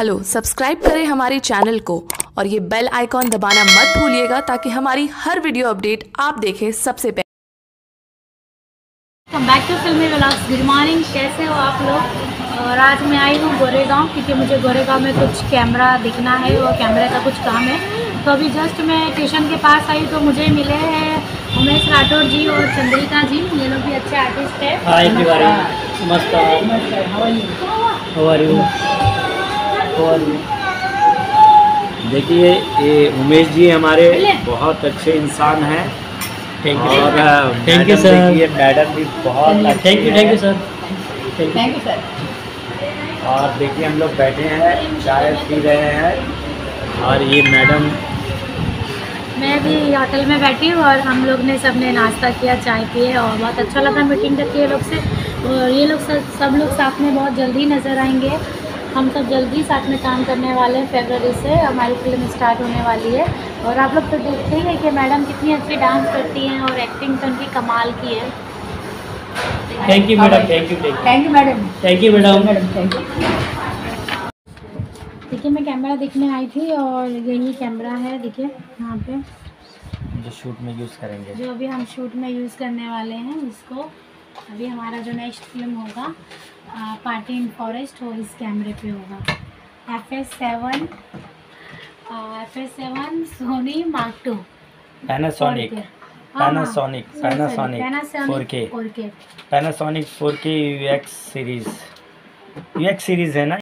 Hello subscribe करें हमारे channel को और ये बेल आइकॉन दबाना मत भूलिएगा ताकि हमारी हर वीडियो अपडेट आप देखें सबसे पहले। Come back to filmy vlogs good morning कैसे हो आप लोग? और आज मैं आई हूँ गोरेगांव क्योंकि मुझे गोरेगांव में कुछ कैमरा दिखना है और कैमरे का कुछ काम है। तो अभी जस्ट मैं ट्यूशन के पास आई तो मुझे मिले हैं उमेश राठौर जी और चंद्रिका जी। ये लोग भी अच्छे आर्टिस्ट हैं। यू यू देखिए ये उमेश जी हमारे बहुत अच्छे इंसान हैं। Thank you madam thank you sir देखिए मैडम भी बहुत thank you thank you sir thank you sir और देखिए हम लोग बैठे हैं चाय पी रहे हैं। और ये मैडम मैं भी होटल में बैठी हूँ और हम लोग ने सबने नाश्ता किया चाय पिए और बहुत अच्छा लगा मीटिंग करके ये लोग से। और ये लोग सब सब लोग साथ में बहुत जल्दी नज़र आएँगे। हम सब जल्दी साथ में काम करने वाले हैं फेबररी से हमारी फ़िल्म स्टार्ट होने वाली है। और आप लोग तो देखते ही हैं कि मैडम कितनी अच्छी डांस करती हैं और एक्टिंग तो उनकी कमाल की है। Thank you madam thank you thank you thank you madam thank you madam देखिए मैं कैमरा देखने आई थी और यही कैमरा है देखिए यहाँ पे। जो शूट में यूज़ करेंगे। जो अभी हम शूट में यूज़ करने वाले हैं इसको। अभी हमारा जो नेक्स्ट फ़िल्म होगा पार्टी इन फॉरेस्ट वो इस कैमरे पे होगा। F S seven F S seven Sony mark two Panasonic Panasonic Panasonic four K Panasonic four K U X series U X series है ना?